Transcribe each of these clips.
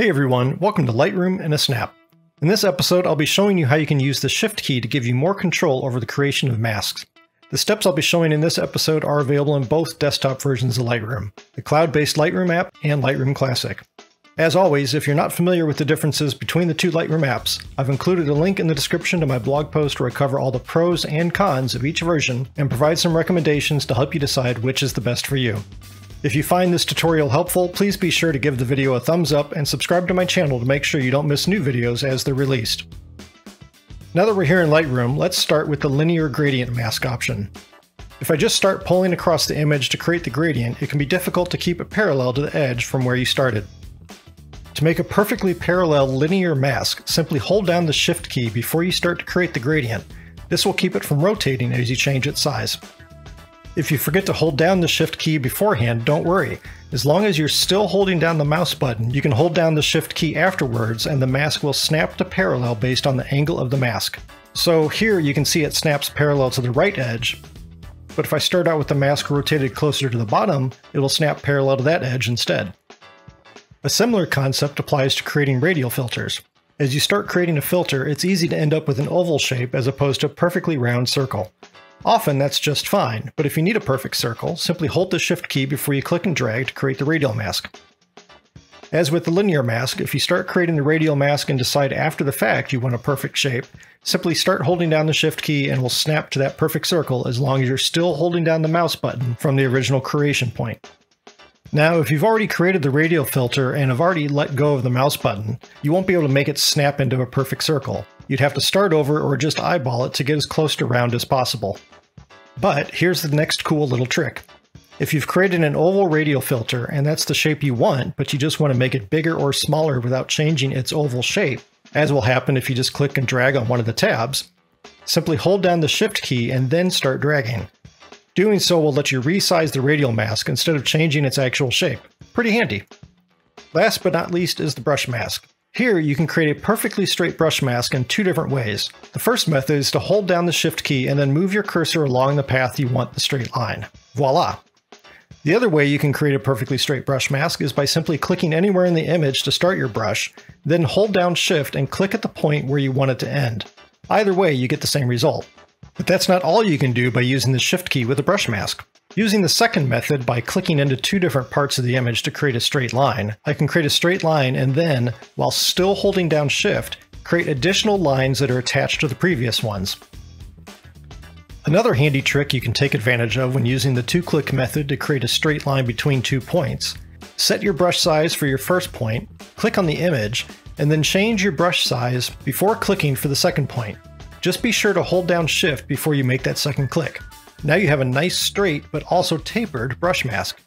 Hey everyone, welcome to Lightroom in a Snap. In this episode, I'll be showing you how you can use the Shift key to give you more control over the creation of masks. The steps I'll be showing in this episode are available in both desktop versions of Lightroom, the cloud-based Lightroom app and Lightroom Classic. As always, if you're not familiar with the differences between the two Lightroom apps, I've included a link in the description to my blog post where I cover all the pros and cons of each version and provide some recommendations to help you decide which is the best for you. If you find this tutorial helpful, please be sure to give the video a thumbs up and subscribe to my channel to make sure you don't miss new videos as they're released. Now that we're here in Lightroom, let's start with the linear gradient mask option. If I just start pulling across the image to create the gradient, it can be difficult to keep it parallel to the edge from where you started. To make a perfectly parallel linear mask, simply hold down the Shift key before you start to create the gradient. This will keep it from rotating as you change its size. If you forget to hold down the shift key beforehand, don't worry. As long as you're still holding down the mouse button, you can hold down the shift key afterwards and the mask will snap to parallel based on the angle of the mask. So here you can see it snaps parallel to the right edge, but if I start out with the mask rotated closer to the bottom, it'll snap parallel to that edge instead. A similar concept applies to creating radial filters. As you start creating a filter, it's easy to end up with an oval shape as opposed to a perfectly round circle. Often that's just fine, but if you need a perfect circle, simply hold the shift key before you click and drag to create the radial mask. As with the linear mask, if you start creating the radial mask and decide after the fact you want a perfect shape, simply start holding down the shift key and will snap to that perfect circle as long as you're still holding down the mouse button from the original creation point. Now, if you've already created the radial filter and have already let go of the mouse button, you won't be able to make it snap into a perfect circle. You'd have to start over or just eyeball it to get as close to round as possible. But here's the next cool little trick. If you've created an oval radial filter and that's the shape you want, but you just want to make it bigger or smaller without changing its oval shape, as will happen if you just click and drag on one of the tabs, simply hold down the shift key and then start dragging. Doing so will let you resize the radial mask instead of changing its actual shape. Pretty handy. Last but not least is the brush mask. Here, you can create a perfectly straight brush mask in two different ways. The first method is to hold down the Shift key and then move your cursor along the path you want the straight line. Voila! The other way you can create a perfectly straight brush mask is by simply clicking anywhere in the image to start your brush, then hold down Shift and click at the point where you want it to end. Either way, you get the same result. But that's not all you can do by using the Shift key with a brush mask. Using the second method by clicking into two different parts of the image to create a straight line, I can create a straight line and then, while still holding down Shift, create additional lines that are attached to the previous ones. Another handy trick you can take advantage of when using the two-click method to create a straight line between two points. Set your brush size for your first point, click on the image, and then change your brush size before clicking for the second point. Just be sure to hold down Shift before you make that second click. Now you have a nice straight but also tapered brush mask.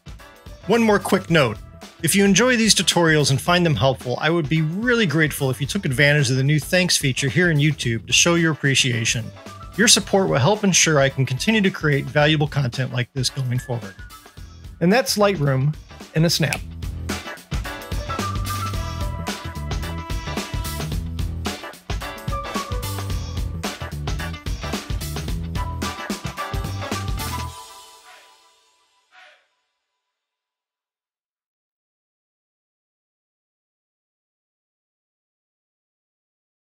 One more quick note. If you enjoy these tutorials and find them helpful, I would be really grateful if you took advantage of the new thanks feature here in YouTube to show your appreciation. Your support will help ensure I can continue to create valuable content like this going forward. And that's Lightroom in a snap.